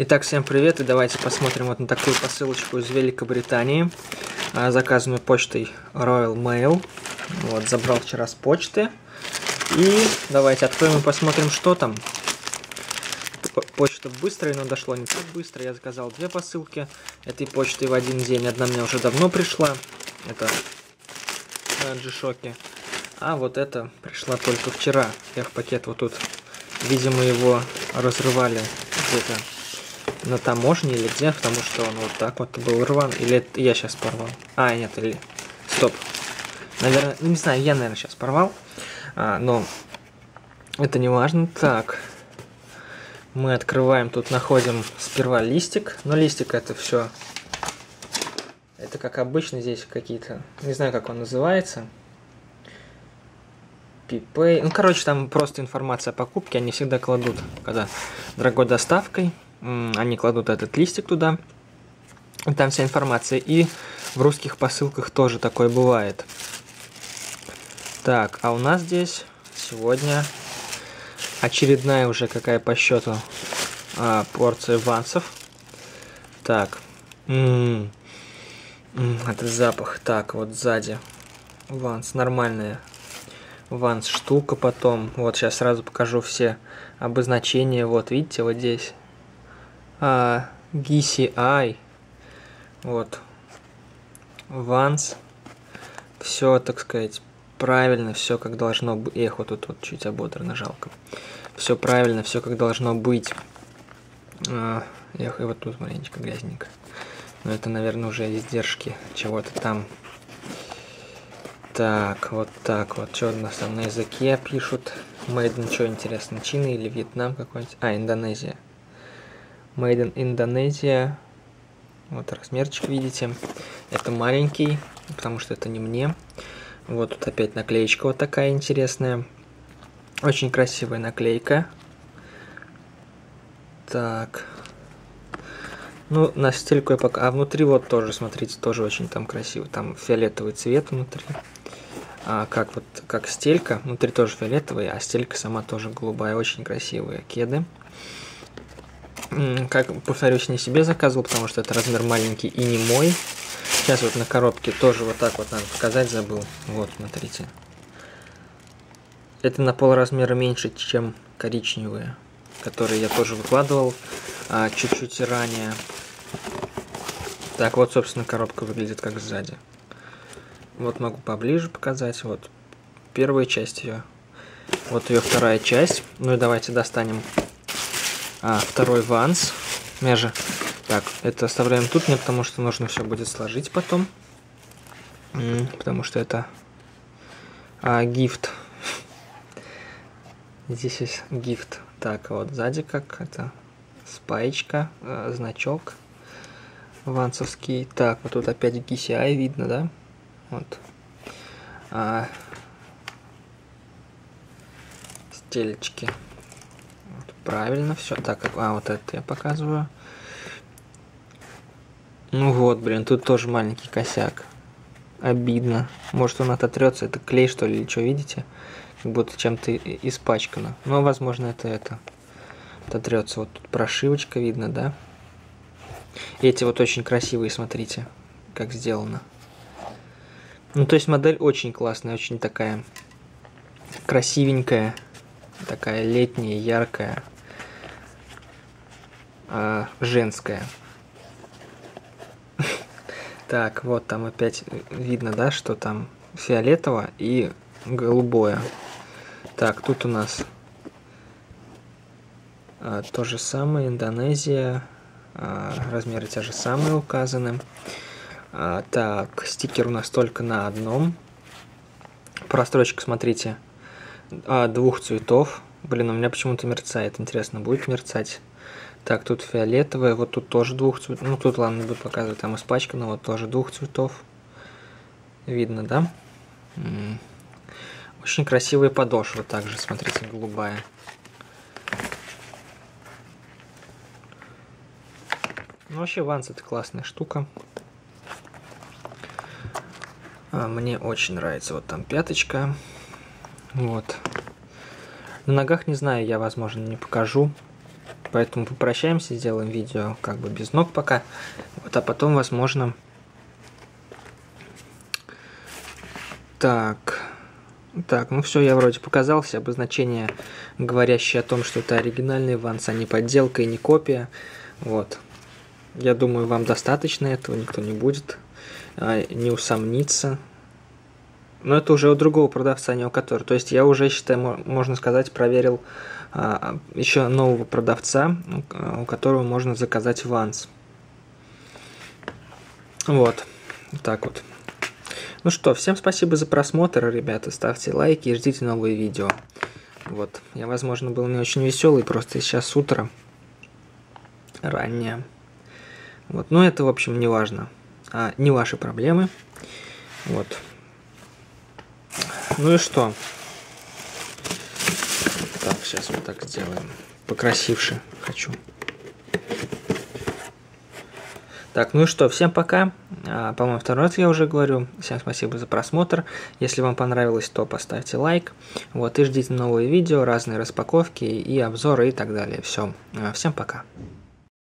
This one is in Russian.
Итак, всем привет и давайте посмотрим вот на такую посылочку из Великобритании, а, заказанную почтой Royal Mail. Вот, забрал вчера с почты. И давайте откроем и посмотрим, что там. Почта быстрая, но дошло не так быстро. Я заказал две посылки этой почты в один день. Одна мне уже давно пришла. Это G-Shock. А вот это пришла только вчера. Я в пакет вот тут. Видимо, его разрывали где-то на таможне или где, потому что он вот так вот был рван. Или это я сейчас порвал? А, нет, или... Стоп. Наверное, не знаю, я, наверное, сейчас порвал. А, но это не важно. Так. Мы открываем, тут находим сперва листик. Но листик это все... Это как обычно здесь какие-то... Не знаю, как он называется. Пипей. Ну, короче, там просто информация о покупке. Они всегда кладут, когда дорогой доставкой, они кладут этот листик туда. И там вся информация. И в русских посылках тоже такое бывает. Так, а у нас здесь сегодня очередная уже какая по счету а, порция вансов. Так. М -м -м, это запах. Так, вот сзади. Ванс, нормальная Ванс штука потом. Вот сейчас сразу покажу все обозначения. Вот, видите, вот здесь. А, GCI. Вот. Ванс. Все, так сказать, правильно, все как должно быть. Эх, вот тут вот чуть ободрано, жалко. Все правильно, все как должно быть. А, эх, и вот тут маленечко грязненько. Но это, наверное, уже издержки чего-то там. Так, вот так вот. Что у нас там на языке пишут? In что интересно? Чина или Вьетнам какой-нибудь? А, Индонезия. Made in Indonesia. Вот размерчик видите. Это маленький, потому что это не мне. Вот тут опять наклеечка вот такая интересная. Очень красивая наклейка. Так. Ну, на стельку я пока... А внутри вот тоже, смотрите, тоже очень там красиво. Там фиолетовый цвет внутри а, как вот как стелька, внутри тоже фиолетовый, а стелька сама тоже голубая, очень красивые кеды. Как, повторюсь, не себе заказывал, потому что это размер маленький и не мой. Сейчас вот на коробке тоже вот так вот надо показать, забыл. Вот, смотрите. Это на пол размера меньше, чем коричневые, которые я тоже выкладывал а, чуть-чуть ранее. Так вот, собственно, коробка выглядит как сзади. Вот могу поближе показать. Вот первая часть ее. Вот ее вторая часть. Ну и давайте достанем а, второй ванс. Межа. Так, это оставляем тут, мне потому что нужно все будет сложить потом. Потому что это а, гифт. Здесь есть гифт. Так, вот сзади как это спаечка, э, значок вансовский. Так, вот тут опять GCI видно, да? Вот. А, стелечки. Правильно все. Так, а вот это я показываю. Ну вот, блин, тут тоже маленький косяк. Обидно. Может он ототрется. Это клей, что ли, или что, видите? Как будто чем-то испачкано. Но, возможно, это это. Ототрется. Вот тут прошивочка видно, да? Эти вот очень красивые, смотрите, как сделано. Ну, то есть модель очень классная, очень такая красивенькая, такая летняя, яркая, э, женская. Так, вот там опять видно, да, что там фиолетово и голубое. Так, тут у нас а, то же самое, Индонезия, а, размеры те же самые указаны. А, так, стикер у нас только на одном. Прострочка, смотрите, а, двух цветов. Блин, у меня почему-то мерцает. Интересно, будет мерцать? Так, тут фиолетовая, вот тут тоже двух цветов. Ну, тут, ладно, буду показывать, там испачкано, вот тоже двух цветов. Видно, да? Очень красивая подошва также, смотрите, голубая. Ну, вообще, Ванс это классная штука. А, мне очень нравится вот там пяточка. Вот. На ногах не знаю, я, возможно, не покажу. Поэтому попрощаемся, сделаем видео как бы без ног пока. Вот, а потом, возможно... Так... Так, ну все, я вроде показал все обозначения, говорящие о том, что это оригинальный ванс, а не подделка и не копия. Вот. Я думаю, вам достаточно этого, никто не будет а, не усомниться. Но это уже у другого продавца, не у которого. То есть я уже, считаю, можно сказать, проверил а, еще нового продавца, у которого можно заказать ванс. Вот. Так вот. Ну что, всем спасибо за просмотр, ребята. Ставьте лайки и ждите новые видео. Вот. Я, возможно, был не очень веселый, просто сейчас утро. Раннее. Вот. Но это, в общем, не важно. А, не ваши проблемы. Вот. Ну и что? Так, сейчас вот так сделаем. Покрасивше хочу. Так, ну и что, всем пока. А, По-моему, второй раз я уже говорю. Всем спасибо за просмотр. Если вам понравилось, то поставьте лайк. Вот, и ждите новые видео, разные распаковки и обзоры и так далее. Все. А, всем пока.